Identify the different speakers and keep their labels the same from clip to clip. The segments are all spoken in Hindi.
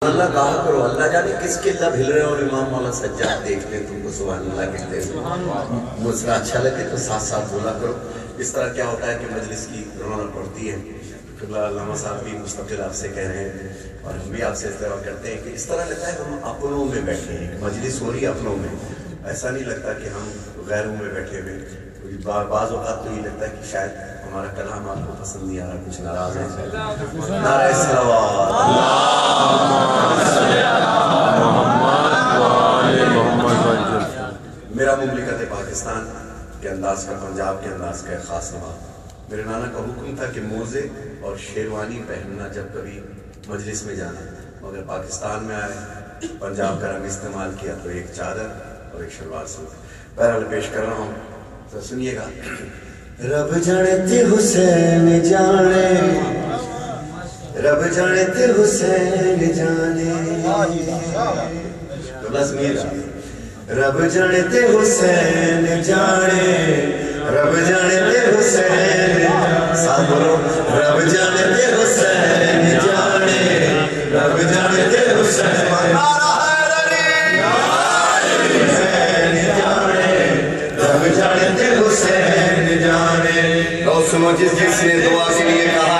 Speaker 1: अल्लाह कहा करो अल्लाह जाने किसके लब हिल रहे हो इमाम मौला सज्जाद देख ले तुमको सुबह अल्लाह कहते हुए मुझसे अच्छा लगे तो साथ साथ बोला करो। इस तरह क्या होता है कि मजलिस की रौनक बढ़ती है। अल्लामा साहब भी मुस्तकिल आपसे कह रहे हैं और हम भी आपसे इस तरह करते हैं कि इस तरह लगता है हम अपनों में बैठे हैं मजलिस हो रही है अपनों में। ऐसा नहीं लगता कि हम गैरों में बैठे हुए बाज़ अवत तो ये लगता है कि शायद हमारा कलाम आपको पसंद नहीं आ रहा कुछ नाराज़ है। नाराज़ मेरा ममलिकत पाकिस्तान के अंदाज का, पंजाब के अंदाज का ख़ास नवाब। मेरे नाना का हुक्म था कि मोज़े और शेरवानी पहनना जब कभी मजलिस में जाना। मगर पाकिस्तान में आए, पंजाब का रंग इस्तेमाल किया तो एक चादर और एक शलवार सूट। बहरहाल पेश कर रहा हूँ तो सुनिएगा। रब जाने ते हुसैन जाने। रब जाने ते हुसैन जाने। तो बस मेरा रब जाने ते हुसैन जाने। रब जाने ते हुसैन साथ बोलो। रब जाने ते हुसैन जाने। रब जाने ते हुसैन जिस जिसने दुआ के लिए कहा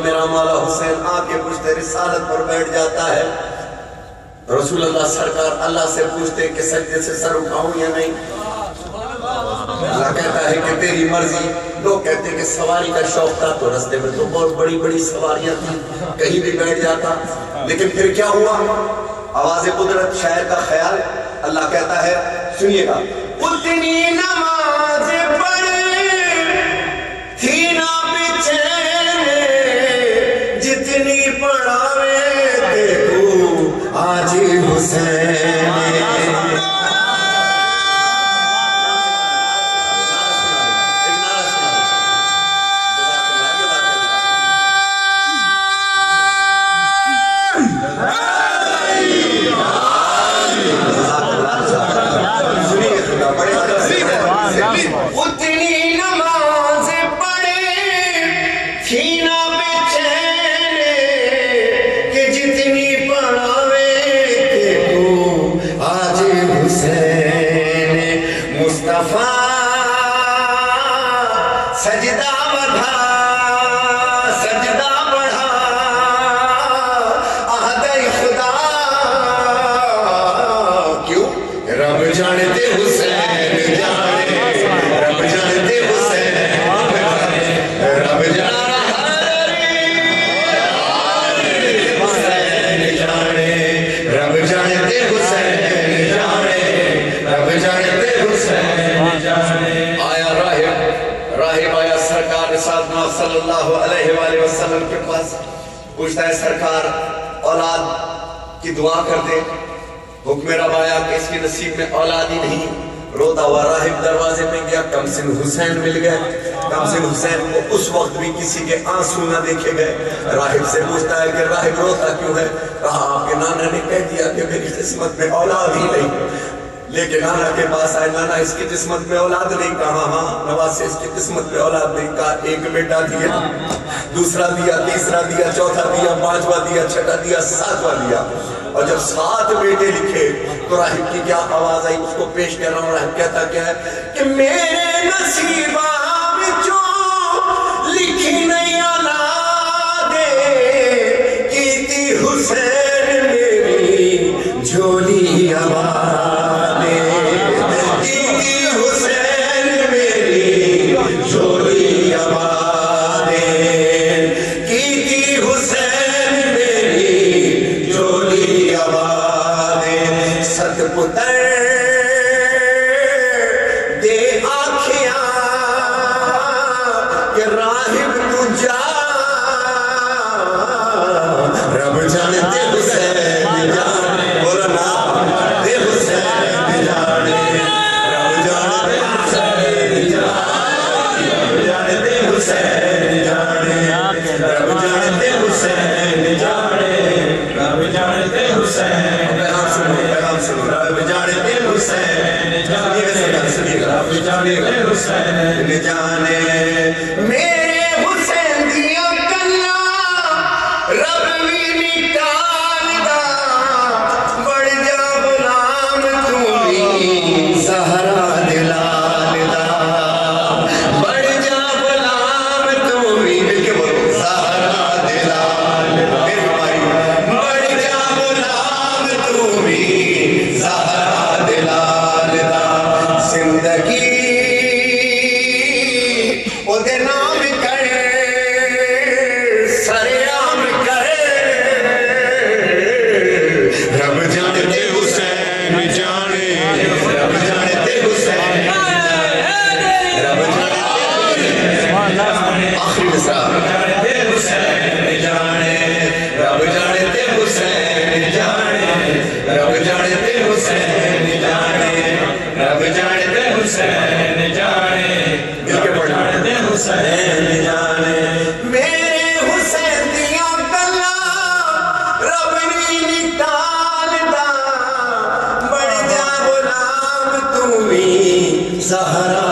Speaker 1: मेरा मौला हुसैन आके पूछते, रिसालत पर बैठ जाता है। रसूल अल्लाह सरकार अल्लाह से पूछते कि सजदे से सर उठाऊं या नहीं। अल्लाह कहता है कि तेरी मर्ज़ी। लोग कहते कि सवारी का शौक था तो रास्ते में तो बहुत बड़ी बड़ी सवारियाँ थी। कहीं भी बैठ जाता। लेकिन फिर क्या हुआ? आवाज़ कुदरत शायर का ख्याल। अल्लाह कहता है, सुनिएगा। देखो आज मुस्तफा सजदा सरकार सल्लल्लाहु अलैहि वसल्लम के पास पूछता है, सरकार, औलाद की दुआ कर दे। हुक्म रब आया कि इसकी नसीब में औलाद ही नहीं, रोता हुआ राहिब दरवाजे में गया कमसिन हुसैन मिल गए। कमसिन हुसैन को उस वक्त भी किसी के आँसू ना देखे गए। राहिब से पूछता है कि राहिब रोता क्यों है? कहा, आपके नाना ने कह दिया कि मेरी किस्मत में औलाद ही नहीं। लेकिन नाना के पास आए, नाना इसकी किस्मत में औलाद नहीं, कहा हाँ नवाज़ से इसकी किस्मत में औलाद नहीं। कहा, एक बेटा दिया, दूसरा दिया, तीसरा दिया, चौथा दिया, पांचवा दिया, छठा दिया, सातवा दिया। और जब सात बेटे लिखे तो राहिब की क्या आवाज़ आई? उसको पेश कर रहा हूँ, राहिब कहता, क्या है? कि मेरे नसीबा लिखी नहीं हुसैन मेरी झोली सतपुत्र दे हुसैन जाने मेरे सहारा